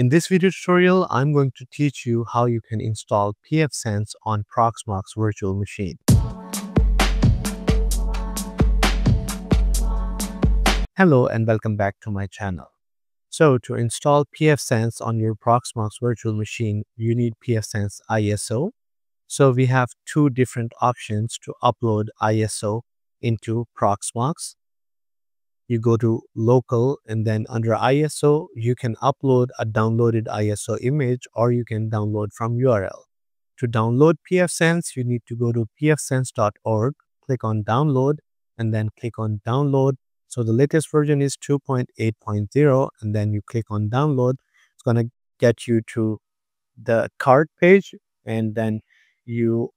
In this video tutorial, I'm going to teach you how you can install pfSense on Proxmox virtual machine. Hello and welcome back to my channel. So to install pfSense on your Proxmox virtual machine, you need pfSense ISO. So we have two different options to upload ISO into Proxmox you go to local and then under ISO, you can upload a downloaded ISO image or you can download from URL. To download pfSense, you need to go to pfsense.org, click on download and then click on download. So the latest version is 2.8.0 and then you click on download. It's going to get you to the card page and then you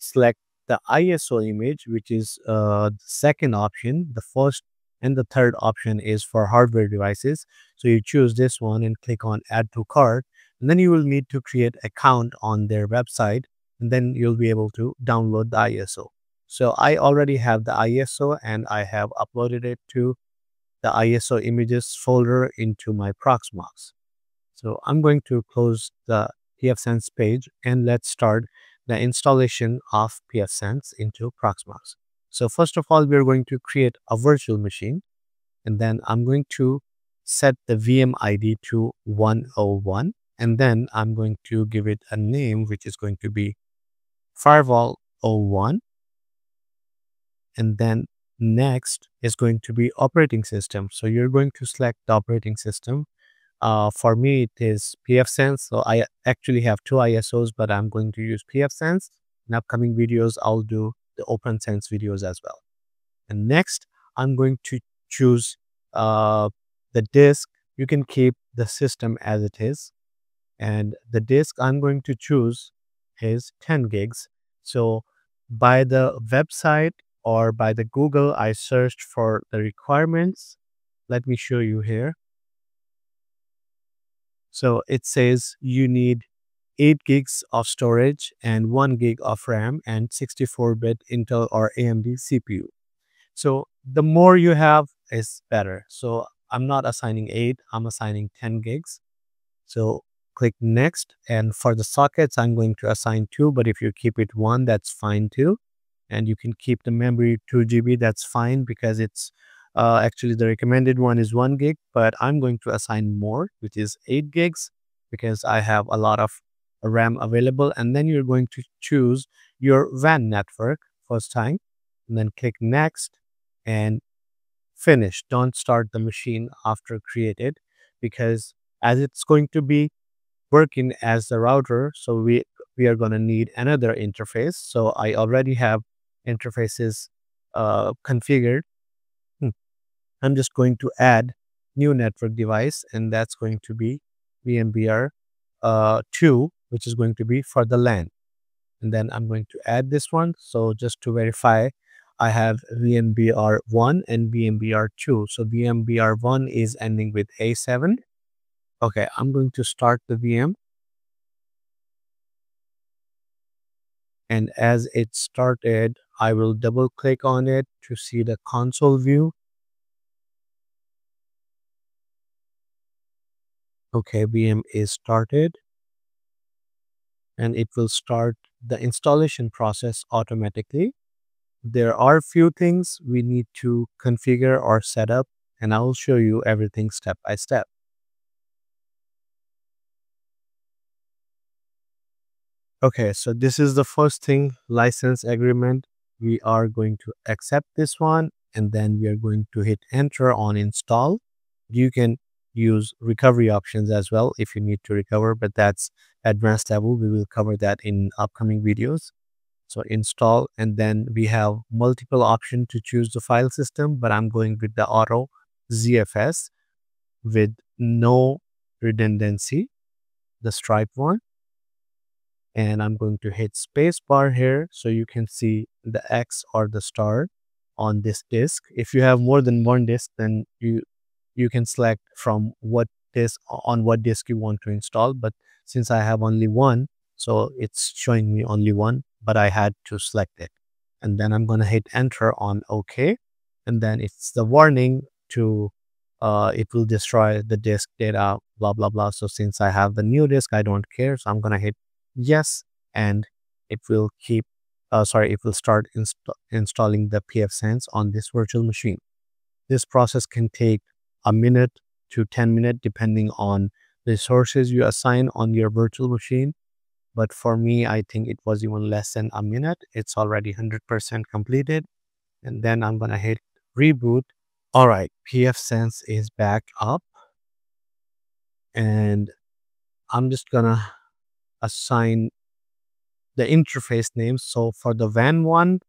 select the ISO image, which is uh, the second option. The first and the third option is for hardware devices. So you choose this one and click on add to cart. And then you will need to create account on their website. And then you'll be able to download the ISO so I already have the ISO and I have uploaded it to the ISO images folder into my Proxmox. So I'm going to close the pfSense page and let's start the installation of pfSense into Proxmox so first of all, we're going to create a virtual machine and then I'm going to set the VM ID to 101 and then I'm going to give it a name which is going to be firewall 01 and then next is going to be operating system. So you're going to select the operating system. Uh, for me, it is pfSense. So I actually have two ISOs, but I'm going to use pfSense. In upcoming videos, I'll do the OPNsense videos as well. And next, I'm going to choose uh, the disk. You can keep the system as it is. And the disk I'm going to choose is 10 gigs. So by the website or by the Google, I searched for the requirements. Let me show you here. So it says you need 8 gigs of storage and 1 gig of RAM and 64-bit Intel or AMD CPU. So the more you have is better. So I'm not assigning 8, I'm assigning 10 gigs. So click next and for the sockets I'm going to assign 2 but if you keep it 1 that's fine too. And you can keep the memory 2 GB that's fine because it's uh, actually the recommended one is 1 gig but I'm going to assign more which is 8 gigs because I have a lot of RAM available and then you're going to choose your WAN network first time and then click next and finish. Don't start the machine after created because as it's going to be working as the router, so we, we are going to need another interface. So I already have interfaces uh, configured. Hmm. I'm just going to add new network device and that's going to be VMBR uh, 2 which is going to be for the LAN. And then I'm going to add this one. So just to verify, I have VMBR1 and VMBR2. So VMBR1 is ending with A7. Okay, I'm going to start the VM. And as it started, I will double click on it to see the console view. Okay, VM is started and it will start the installation process automatically. There are few things we need to configure or set up and I will show you everything step by step. Okay, so this is the first thing, license agreement. We are going to accept this one and then we are going to hit enter on install. You can use recovery options as well if you need to recover, but that's advanced level. We will cover that in upcoming videos. So install and then we have multiple options to choose the file system, but I'm going with the auto ZFS with no redundancy, the stripe one. And I'm going to hit space bar here so you can see the X or the star on this disk. If you have more than one disk, then you you can select from what disk on what disk you want to install but since i have only one so it's showing me only one but i had to select it and then i'm going to hit enter on ok and then it's the warning to uh, it will destroy the disk data, blah, blah, blah. So since I have the new disk, I don't care. So I'm going to hit yes, and it will keep, uh, sorry, it will start inst installing the pfSense on this virtual machine. This process can take a minute to 10 minutes depending on the sources you assign on your virtual machine. But for me, I think it was even less than a minute. It's already 100% completed. And then I'm going to hit reboot. All right, pfSense is back up. And I'm just going to assign the interface name. So for the WAN one,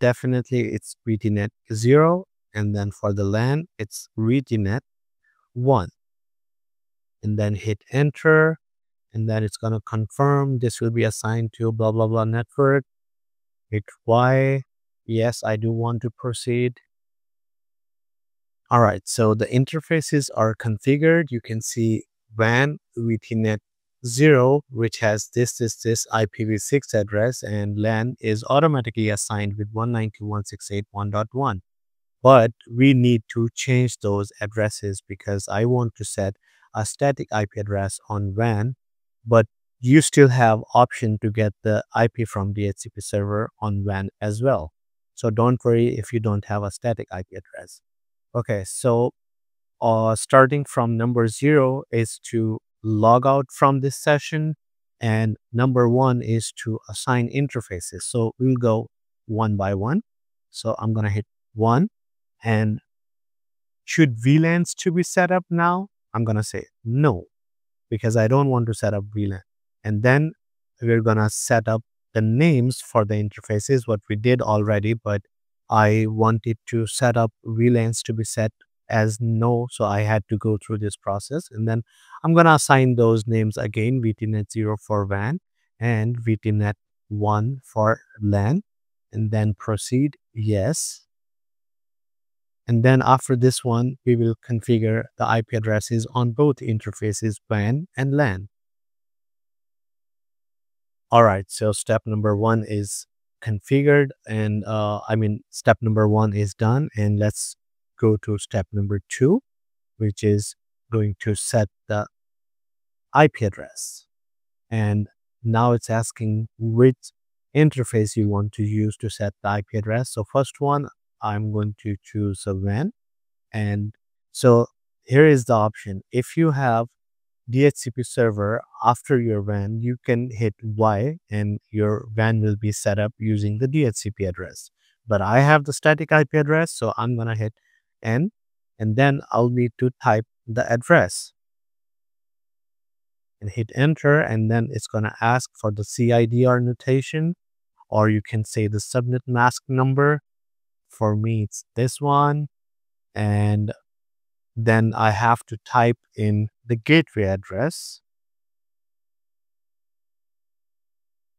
definitely it's VTNet 0. And then for the LAN, it's VTNet 1. And then hit enter. And then it's going to confirm this will be assigned to blah, blah, blah network. Hit Y. Yes, I do want to proceed. All right, so the interfaces are configured. You can see WAN VTNet 0, which has this, this, this IPv6 address, and LAN is automatically assigned with 192.168.1.1. But we need to change those addresses because I want to set a static IP address on WAN, but you still have option to get the IP from DHCP server on WAN as well. So don't worry if you don't have a static IP address. Okay, so uh, starting from number zero is to log out from this session and number one is to assign interfaces. So we'll go one by one. So I'm going to hit one and should VLANs to be set up now? I'm going to say no, because I don't want to set up VLAN. And then we're going to set up the names for the interfaces, what we did already, but I wanted to set up VLANs to be set as no. So I had to go through this process. And then I'm going to assign those names again, VTNet 0 for WAN and VTNet 1 for LAN. And then proceed, yes. And then after this one, we will configure the IP addresses on both interfaces WAN and LAN. All right, so step number one is configured and uh, I mean, step number one is done and let's go to step number two, which is going to set the IP address. And now it's asking which interface you want to use to set the IP address. So first one, I'm going to choose a WAN. And so here is the option. If you have DHCP server after your WAN, you can hit Y and your WAN will be set up using the DHCP address. But I have the static IP address, so I'm going to hit N and then I'll need to type the address and hit enter and then it's going to ask for the CIDR notation or you can say the subnet mask number for me it's this one and then I have to type in the gateway address.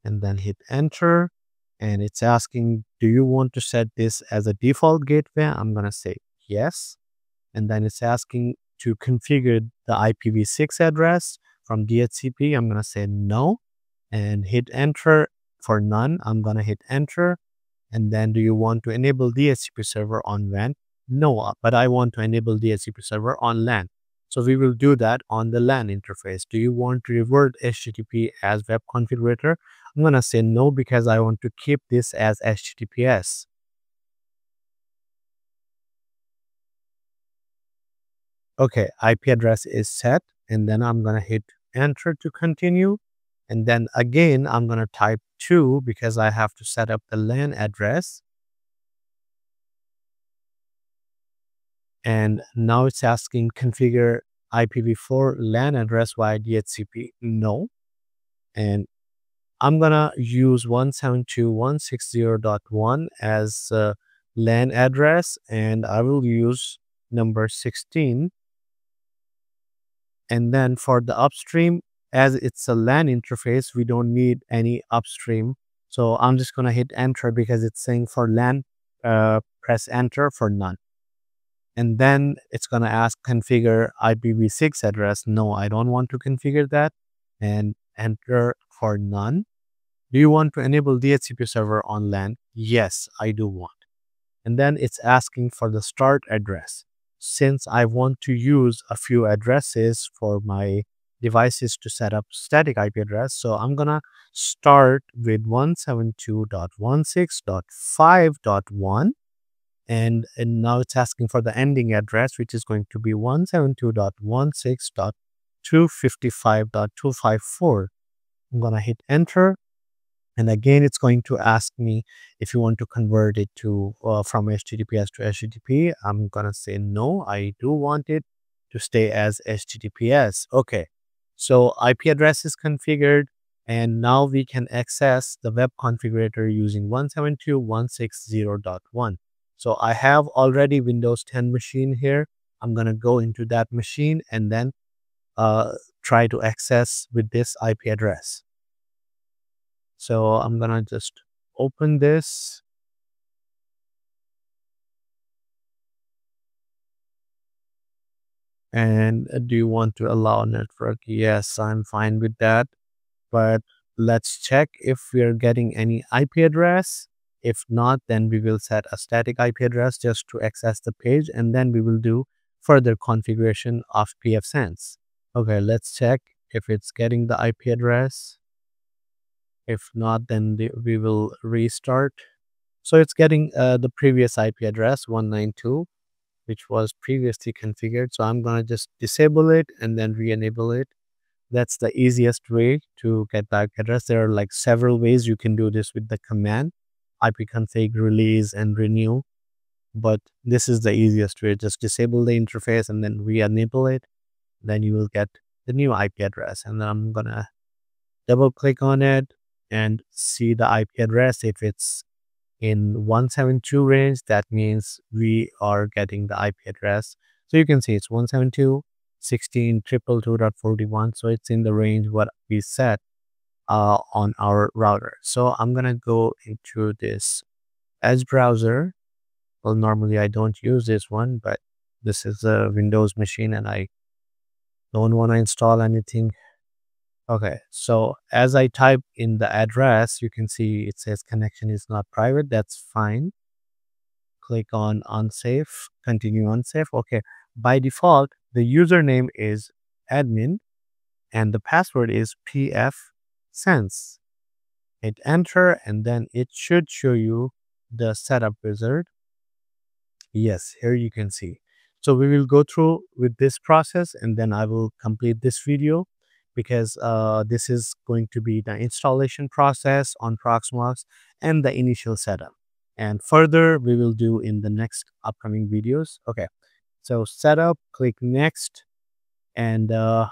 And then hit enter and it's asking do you want to set this as a default gateway? I'm gonna say yes. And then it's asking to configure the IPv6 address from DHCP I'm gonna say no and hit enter for none. I'm gonna hit enter and then do you want to enable DHCP server on WAN? No, uh, but I want to enable DHCP server on LAN. So we will do that on the LAN interface. Do you want to revert HTTP as web configurator? I'm going to say no because I want to keep this as HTTPS. Okay, IP address is set and then I'm going to hit enter to continue. And then again, I'm going to type 2 because I have to set up the LAN address. And now it's asking configure IPv4 LAN address via DHCP. No. And I'm going to use 172.160.1 as uh, a LAN address and I will use number 16. And then for the upstream, as it's a LAN interface, we don't need any upstream. So I'm just going to hit enter because it's saying for LAN, uh, press enter for none. And then it's going to ask configure IPv6 address. No, I don't want to configure that. And enter for none. Do you want to enable DHCP server on LAN? Yes, I do want. And then it's asking for the start address. since I want to use a few addresses for my devices to set up static IP address. So I'm gonna start with 172.16.5.1 and, and now it's asking for the ending address which is going to be 172.16.255.254. I'm gonna hit enter. And again it's going to ask me if you want to convert it to uh, from https to http i'm gonna say no i do want it to stay as https okay so ip address is configured and now we can access the web configurator using 172.160.1 so i have already windows 10 machine here. I'm gonna go into that machine and then uh, try to access with this ip address. So I'm gonna just open this. And uh, do you want to allow network? Yes, I'm fine with that. But let's check if we're getting any IP address. If not, then we will set a static IP address just to access the page and then we will do further configuration of pfSense. Okay, let's check if it's getting the IP address. If not, then the, we will restart. So it's getting uh, the previous IP address 192, which was previously configured. So I'm going to just disable it and then re-enable it. That's the easiest way to get the IP address. There are like several ways you can do this with the command ipconfig release and renew. But this is the easiest way. Just disable the interface and then re-enable it. Then you will get the new IP address. And then I'm going to double click on it and see the IP address. If it's in 172 range, that means we are getting the IP address. So you can see it's 172, 16, 222.41. So it's in the range what we set uh, on our router. So I'm going to go into this Edge browser. Well, normally I don't use this one, but this is a Windows machine and I don't want to install anything Okay, so as I type in the address, you can see it says connection is not private. That's fine. Click on unsafe, continue unsafe. Okay, by default, the username is admin and the password is pfSense. Hit enter and then it should show you the setup wizard. Yes, here you can see. So we will go through with this process and then I will complete this video because uh, this is going to be the installation process on Proxmox and the initial setup. And further, we will do in the next upcoming videos. Okay, so setup, click next, and uh,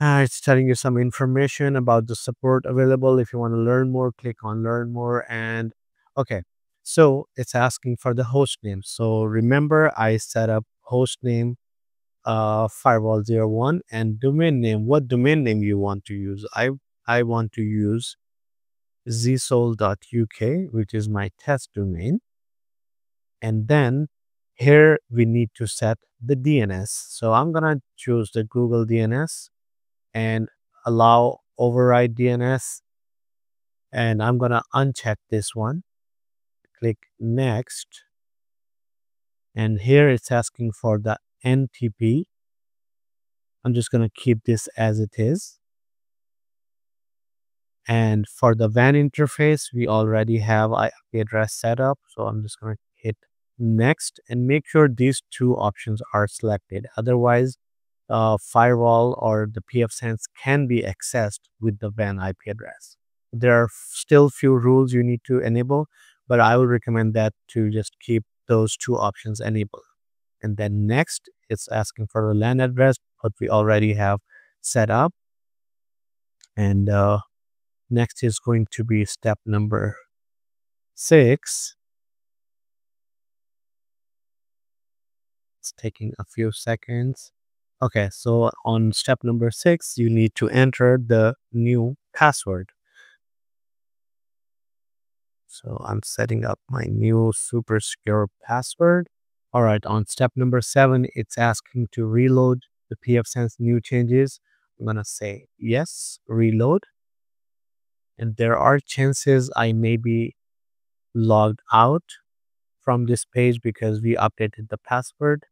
uh, it's telling you some information about the support available. If you want to learn more, click on learn more. And okay, so it's asking for the host name. So remember, I set up host name uh, firewall 01 and domain name what domain name you want to use? I i want to use zsol.uk which is my test domain. And then here we need to set the dns so i'm gonna choose the google dns and allow override dns and i'm gonna uncheck this one click next. And here it's asking for the NTP. I'm just going to keep this as it is. And for the WAN interface, we already have IP address set up. So I'm just going to hit next and make sure these two options are selected. Otherwise, uh, firewall or the pfSense can be accessed with the WAN IP address. There are still few rules you need to enable, but I would recommend that to just keep those two options enabled. And then next, it's asking for a LAN address, but we already have set up. And uh, next is going to be step number six. It's taking a few seconds. Okay, so on step number six, you need to enter the new password. So I'm setting up my new super secure password. All right, on step number seven, it's asking to reload the pfSense new changes. I'm to say yes, reload. And there are chances I may be logged out from this page because we updated the password.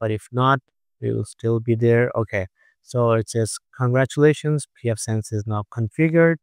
But if not, we will still be there. Okay. So it says, congratulations, pfSense is now configured.